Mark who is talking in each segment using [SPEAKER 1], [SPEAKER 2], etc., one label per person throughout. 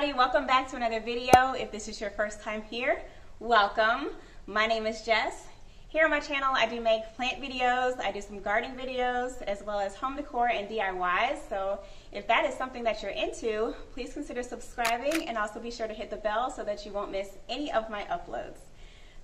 [SPEAKER 1] everybody, welcome back to another video. If this is your first time here, welcome. My name is Jess. Here on my channel, I do make plant videos, I do some gardening videos, as well as home decor and DIYs. So if that is something that you're into, please consider subscribing and also be sure to hit the bell so that you won't miss any of my uploads.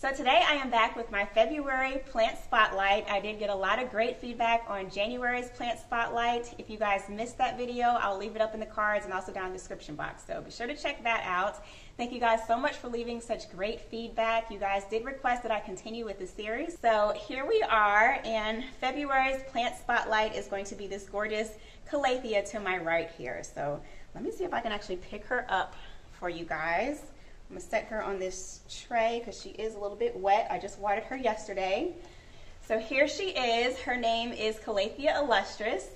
[SPEAKER 1] So today I am back with my February plant spotlight. I did get a lot of great feedback on January's plant spotlight. If you guys missed that video, I'll leave it up in the cards and also down in the description box. So be sure to check that out. Thank you guys so much for leaving such great feedback. You guys did request that I continue with the series. So here we are and February's plant spotlight is going to be this gorgeous calathea to my right here. So let me see if I can actually pick her up for you guys. I'm gonna set her on this tray because she is a little bit wet. I just watered her yesterday. So here she is. Her name is Calathea illustris.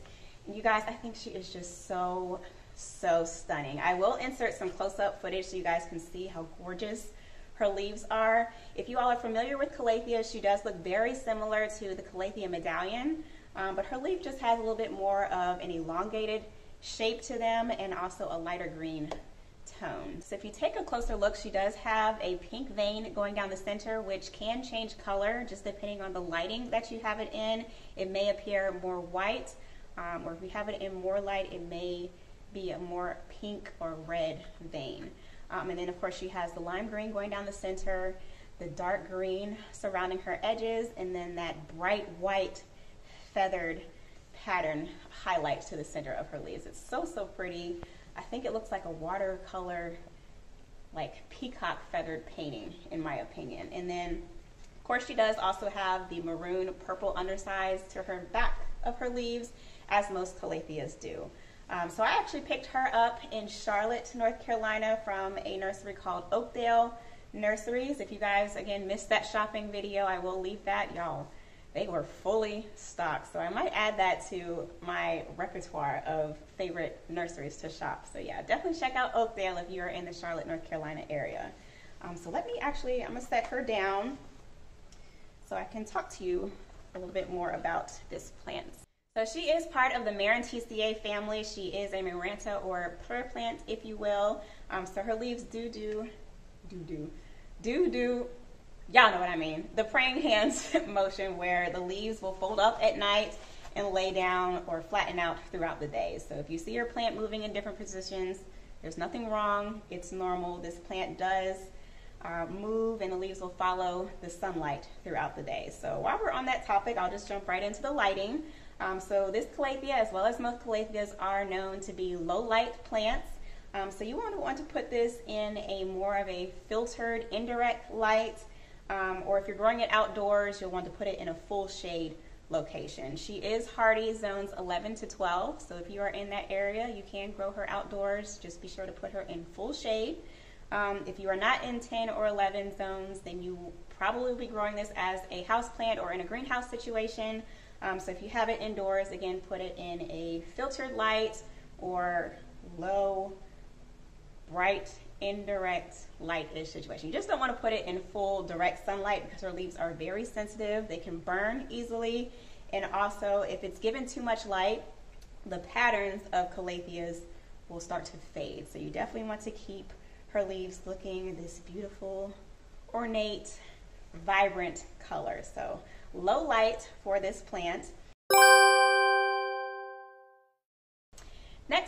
[SPEAKER 1] And you guys, I think she is just so, so stunning. I will insert some close-up footage so you guys can see how gorgeous her leaves are. If you all are familiar with Calathea, she does look very similar to the Calathea medallion, um, but her leaf just has a little bit more of an elongated shape to them and also a lighter green So if you take a closer look, she does have a pink vein going down the center, which can change color just depending on the lighting that you have it in. It may appear more white, um, or if you have it in more light, it may be a more pink or red vein. Um, and then of course she has the lime green going down the center, the dark green surrounding her edges, and then that bright white feathered pattern highlights to the center of her leaves. It's so, so pretty. I think it looks like a watercolor, like peacock feathered painting, in my opinion. And then, of course, she does also have the maroon purple undersides to her back of her leaves, as most calatheas do. Um, so I actually picked her up in Charlotte, North Carolina from a nursery called Oakdale Nurseries. If you guys, again, missed that shopping video, I will leave that. Y'all, they were fully stocked. So I might add that to my repertoire of favorite nurseries to shop. So yeah, definitely check out Oakdale if you're in the Charlotte, North Carolina area. Um, so let me actually, I'm gonna set her down so I can talk to you a little bit more about this plant. So she is part of the Marantaceae family. She is a Maranta or prayer plant, if you will. Um, so her leaves do do, do do, do do y'all know what I mean. The praying hands motion where the leaves will fold up at night and lay down or flatten out throughout the day. So if you see your plant moving in different positions, there's nothing wrong. It's normal. This plant does uh, move and the leaves will follow the sunlight throughout the day. So while we're on that topic, I'll just jump right into the lighting. Um, so this calathea, as well as most calatheas, are known to be low light plants. Um, so you want to want to put this in a more of a filtered indirect light um, or if you're growing it outdoors, you'll want to put it in a full shade location. She is hardy zones 11 to 12, so if you are in that area, you can grow her outdoors. Just be sure to put her in full shade. Um, if you are not in 10 or 11 zones, then you probably will be growing this as a house plant or in a greenhouse situation. Um, so if you have it indoors, again, put it in a filtered light or low, bright indirect light-ish situation. You just don't want to put it in full direct sunlight because her leaves are very sensitive. They can burn easily. And also, if it's given too much light, the patterns of calatheas will start to fade. So you definitely want to keep her leaves looking this beautiful, ornate, vibrant color. So low light for this plant.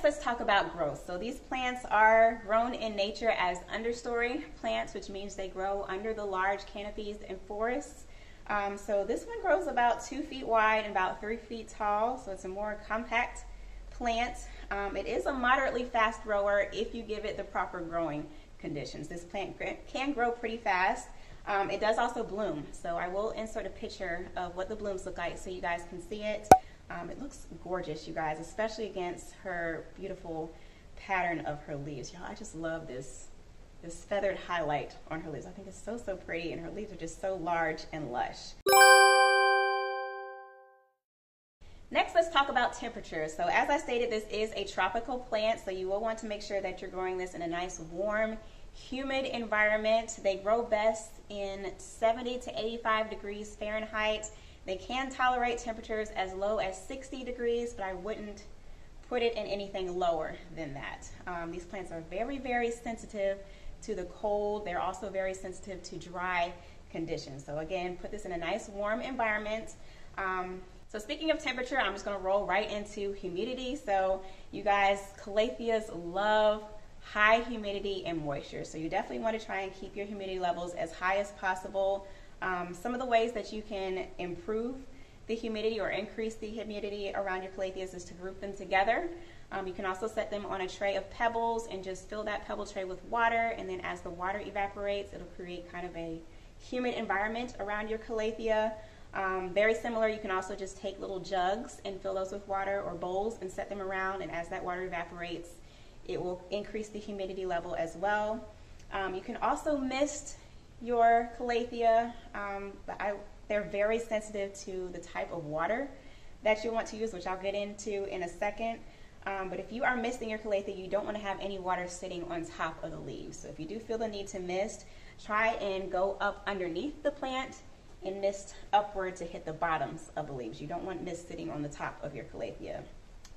[SPEAKER 1] Let's talk about growth. So these plants are grown in nature as understory plants, which means they grow under the large canopies in forests. Um, so this one grows about two feet wide and about three feet tall, so it's a more compact plant. Um, it is a moderately fast grower if you give it the proper growing conditions. This plant can grow pretty fast. Um, it does also bloom, so I will insert a picture of what the blooms look like so you guys can see it. Um, it looks gorgeous, you guys, especially against her beautiful pattern of her leaves. Y'all, I just love this, this feathered highlight on her leaves. I think it's so, so pretty, and her leaves are just so large and lush. Next, let's talk about temperature. So as I stated, this is a tropical plant, so you will want to make sure that you're growing this in a nice, warm, humid environment. They grow best in 70 to 85 degrees Fahrenheit. They can tolerate temperatures as low as 60 degrees, but I wouldn't put it in anything lower than that. Um, these plants are very, very sensitive to the cold. They're also very sensitive to dry conditions. So again, put this in a nice warm environment. Um, so speaking of temperature, I'm just gonna roll right into humidity. So you guys, calatheas love high humidity and moisture. So you definitely wanna try and keep your humidity levels as high as possible. Um, some of the ways that you can improve the humidity or increase the humidity around your calatheas is to group them together. Um, you can also set them on a tray of pebbles and just fill that pebble tray with water. And then as the water evaporates, it'll create kind of a humid environment around your calathea. Um, very similar, you can also just take little jugs and fill those with water or bowls and set them around. And as that water evaporates, it will increase the humidity level as well. Um, you can also mist your calathea. Um, I, they're very sensitive to the type of water that you want to use, which I'll get into in a second. Um, but if you are misting your calathea, you don't want to have any water sitting on top of the leaves. So if you do feel the need to mist, try and go up underneath the plant and mist upward to hit the bottoms of the leaves. You don't want mist sitting on the top of your calathea.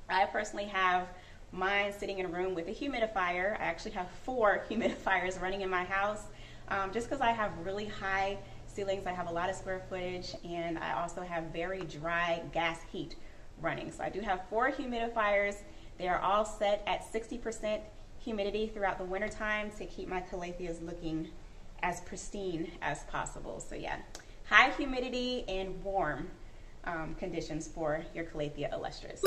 [SPEAKER 1] I personally have mine sitting in a room with a humidifier. I actually have four humidifiers running in my house um, just because I have really high ceilings. I have a lot of square footage and I also have very dry gas heat running. So I do have four humidifiers. They are all set at 60% humidity throughout the wintertime to keep my calatheas looking as pristine as possible. So yeah, high humidity and warm um, conditions for your Calathea illustris.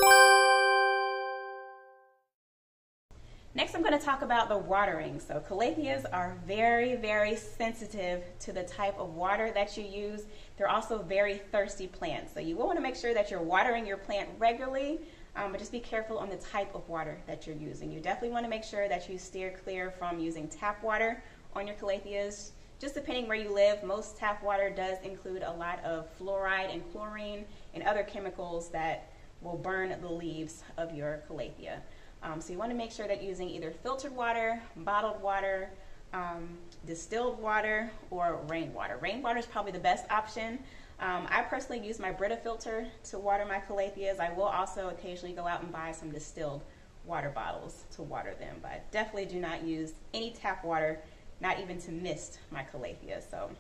[SPEAKER 1] Next, I'm going to talk about the watering. So calatheas are very, very sensitive to the type of water that you use. They're also very thirsty plants. So you will want to make sure that you're watering your plant regularly, um, but just be careful on the type of water that you're using. You definitely want to make sure that you steer clear from using tap water on your calatheas. Just depending where you live, most tap water does include a lot of fluoride and chlorine and other chemicals that will burn the leaves of your calathea. Um, so you want to make sure that using either filtered water, bottled water, um, distilled water, or rainwater. Rainwater is probably the best option. Um, I personally use my Brita filter to water my calatheas. I will also occasionally go out and buy some distilled water bottles to water them, but I definitely do not use any tap water, not even to mist my calatheas. So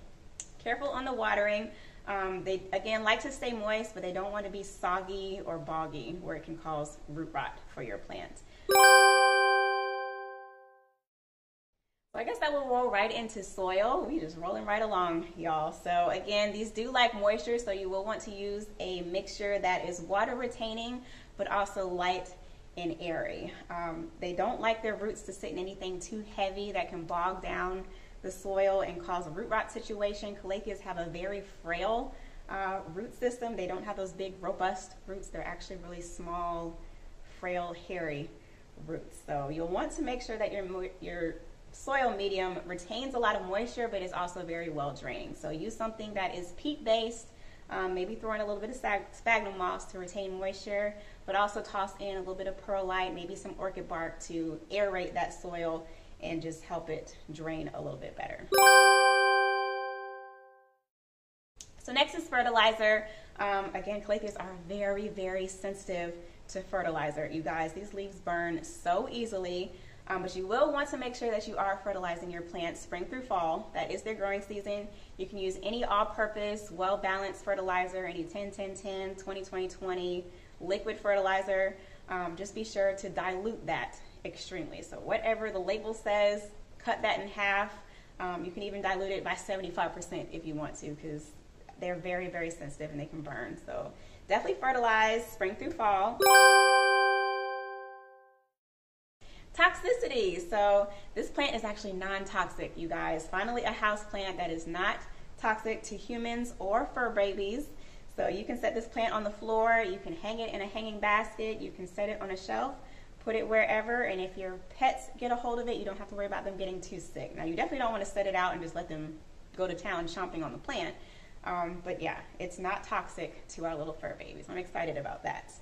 [SPEAKER 1] careful on the watering. Um, they again like to stay moist, but they don't want to be soggy or boggy where it can cause root rot for your plant. So I guess that will roll right into soil. We just rolling right along, y'all. So again, these do like moisture, so you will want to use a mixture that is water retaining, but also light and airy. Um, they don't like their roots to sit in anything too heavy that can bog down the soil and cause a root rot situation. Calatheas have a very frail uh, root system. They don't have those big, robust roots. They're actually really small, frail, hairy roots. So you'll want to make sure that your, your soil medium retains a lot of moisture, but is also very well drained. So use something that is peat based, um, maybe throw in a little bit of sphagnum moss to retain moisture, but also toss in a little bit of perlite, maybe some orchid bark to aerate that soil and just help it drain a little bit better. So next is fertilizer. Um, again, calatheas are very, very sensitive to fertilizer. You guys, these leaves burn so easily, um, but you will want to make sure that you are fertilizing your plants spring through fall. That is their growing season. You can use any all-purpose, well-balanced fertilizer, any 10-10-10, 20-20-20, liquid fertilizer. Um, just be sure to dilute that extremely. So whatever the label says, cut that in half. Um, you can even dilute it by 75% if you want to because they're very, very sensitive and they can burn. So Definitely fertilize spring through fall. Toxicity. So this plant is actually non-toxic, you guys. Finally, a house plant that is not toxic to humans or fur babies. So you can set this plant on the floor. You can hang it in a hanging basket. You can set it on a shelf, put it wherever. And if your pets get a hold of it, you don't have to worry about them getting too sick. Now, you definitely don't want to set it out and just let them go to town chomping on the plant. Um, but yeah, it's not toxic to our little fur babies. I'm excited about that.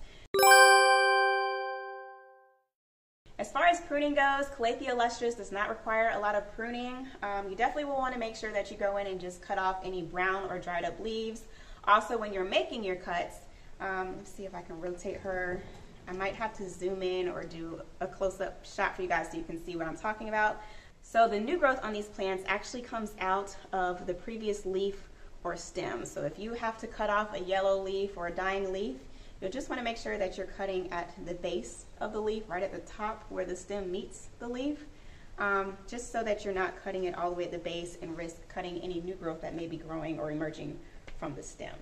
[SPEAKER 1] As far as pruning goes, Calathea illustris does not require a lot of pruning. Um, you definitely will want to make sure that you go in and just cut off any brown or dried up leaves. Also, when you're making your cuts, um, let's see if I can rotate her I might have to zoom in or do a close-up shot for you guys so you can see what I'm talking about. So the new growth on these plants actually comes out of the previous leaf or stem. So if you have to cut off a yellow leaf or a dying leaf, you'll just want to make sure that you're cutting at the base of the leaf, right at the top where the stem meets the leaf, um, just so that you're not cutting it all the way at the base and risk cutting any new growth that may be growing or emerging from the stem.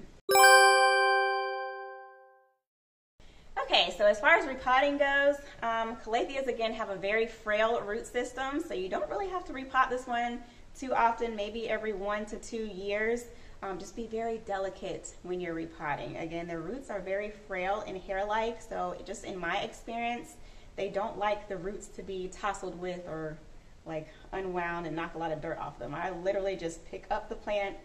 [SPEAKER 1] Okay, so as far as repotting goes, um, calatheas again have a very frail root system, so you don't really have to repot this one too often, maybe every one to two years. Um, just be very delicate when you're repotting. Again, the roots are very frail and hair-like, so just in my experience, they don't like the roots to be tousled with or like unwound and knock a lot of dirt off them. I literally just pick up the plant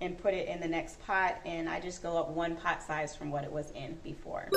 [SPEAKER 1] and put it in the next pot, and I just go up one pot size from what it was in before.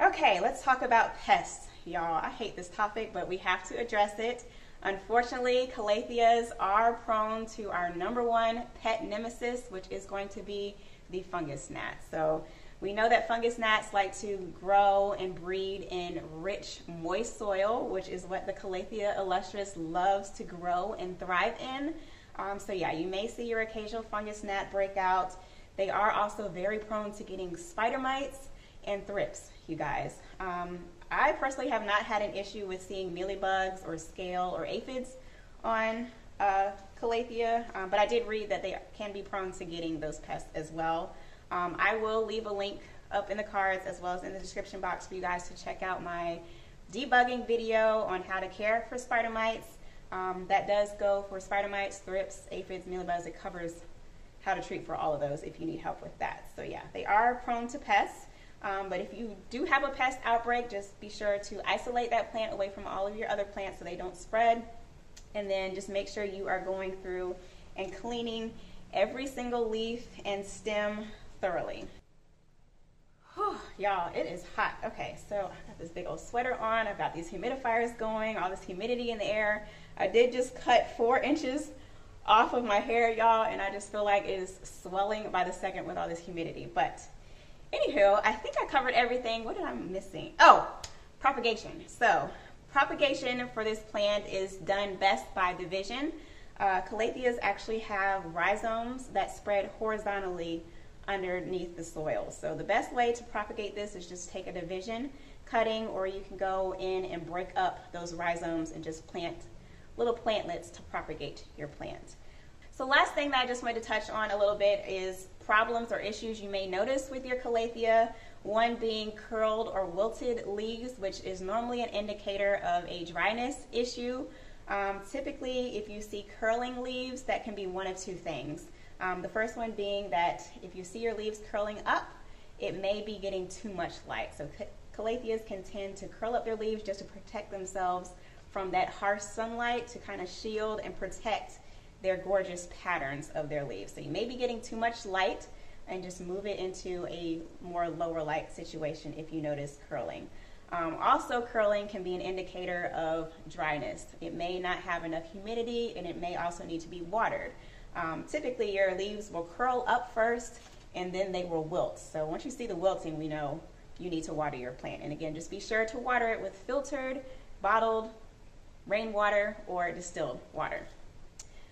[SPEAKER 1] Okay, let's talk about pests, y'all. I hate this topic, but we have to address it. Unfortunately, calatheas are prone to our number one pet nemesis, which is going to be the fungus gnat. So we know that fungus gnats like to grow and breed in rich, moist soil, which is what the Calathea illustris loves to grow and thrive in. Um, so yeah, you may see your occasional fungus gnat breakout. They are also very prone to getting spider mites and thrips, you guys. Um, I personally have not had an issue with seeing mealybugs or scale or aphids on uh, Calathea, um, but I did read that they can be prone to getting those pests as well. Um, I will leave a link up in the cards as well as in the description box for you guys to check out my debugging video on how to care for spider mites. Um, that does go for spider mites, thrips, aphids, mealybugs. It covers how to treat for all of those if you need help with that. So yeah, they are prone to pests. Um, but if you do have a pest outbreak, just be sure to isolate that plant away from all of your other plants so they don't spread. And then just make sure you are going through and cleaning every single leaf and stem thoroughly. y'all, it is hot. Okay, so I got this big old sweater on. I've got these humidifiers going, all this humidity in the air. I did just cut four inches off of my hair, y'all, and I just feel like it is swelling by the second with all this humidity. But Anywho, I think I covered everything. What did I missing? Oh, propagation. So propagation for this plant is done best by division. Uh, calatheas actually have rhizomes that spread horizontally underneath the soil. So the best way to propagate this is just take a division cutting or you can go in and break up those rhizomes and just plant little plantlets to propagate your plant. So last thing that I just wanted to touch on a little bit is problems or issues you may notice with your calathea. One being curled or wilted leaves, which is normally an indicator of a dryness issue. Um, typically, if you see curling leaves, that can be one of two things. Um, the first one being that if you see your leaves curling up, it may be getting too much light. So calatheas can tend to curl up their leaves just to protect themselves from that harsh sunlight to kind of shield and protect their gorgeous patterns of their leaves. So you may be getting too much light and just move it into a more lower light situation if you notice curling. Um, also, curling can be an indicator of dryness. It may not have enough humidity and it may also need to be watered. Um, typically, your leaves will curl up first and then they will wilt. So once you see the wilting, we know you need to water your plant. And again, just be sure to water it with filtered, bottled rainwater, or distilled water.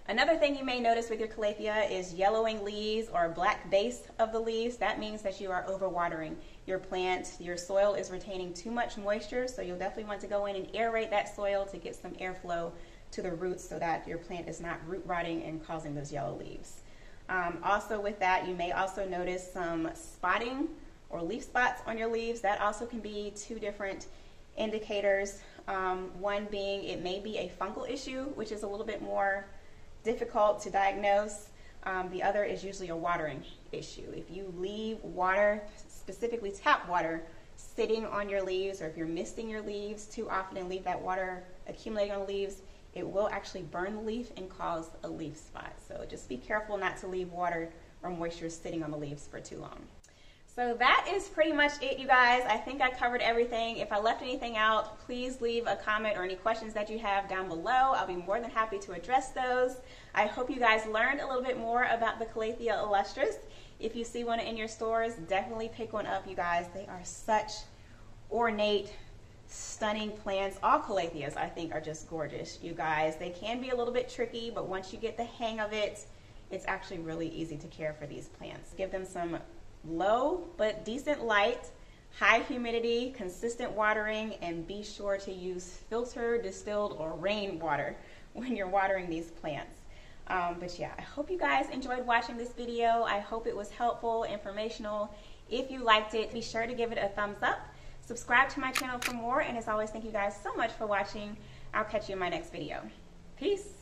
[SPEAKER 1] Another thing you may notice with your calathea is yellowing leaves or black base of the leaves. That means that you are overwatering your plant. Your soil is retaining too much moisture, so you'll definitely want to go in and aerate that soil to get some airflow to the roots so that your plant is not root rotting and causing those yellow leaves. Um, also with that, you may also notice some spotting or leaf spots on your leaves. That also can be two different indicators. Um, one being it may be a fungal issue, which is a little bit more difficult to diagnose. Um, the other is usually a watering issue. If you leave water, specifically tap water, sitting on your leaves, or if you're misting your leaves too often and leave that water accumulating on the leaves, it will actually burn the leaf and cause a leaf spot. So just be careful not to leave water or moisture sitting on the leaves for too long. So that is pretty much it, you guys. I think I covered everything. If I left anything out, please leave a comment or any questions that you have down below. I'll be more than happy to address those. I hope you guys learned a little bit more about the Calathea illustris. If you see one in your stores, definitely pick one up, you guys. They are such ornate, stunning plants. All calatheas, I think, are just gorgeous, you guys. They can be a little bit tricky, but once you get the hang of it, it's actually really easy to care for these plants. Give them some low but decent light, high humidity, consistent watering, and be sure to use filtered, distilled, or rain water when you're watering these plants. Um, but yeah, I hope you guys enjoyed watching this video. I hope it was helpful, informational. If you liked it, be sure to give it a thumbs up. Subscribe to my channel for more. And as always, thank you guys so much for watching. I'll catch you in my next video. Peace.